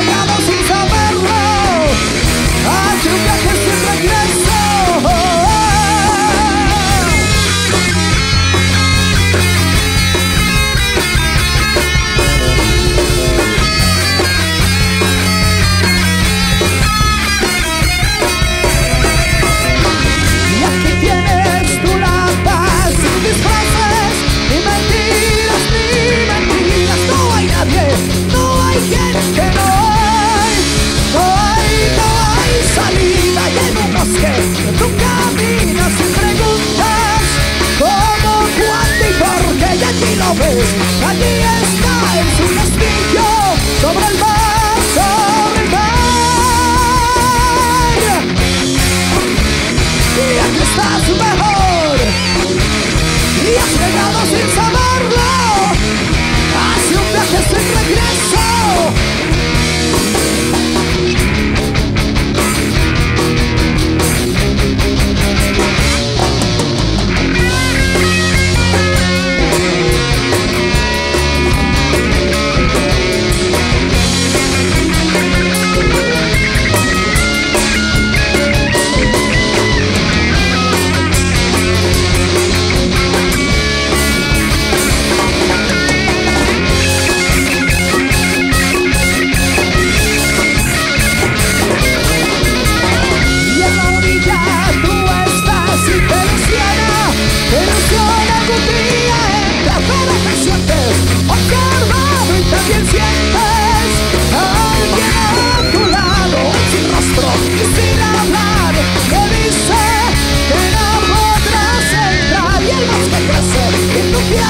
yeah ¡Vamos al bar!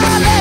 my life.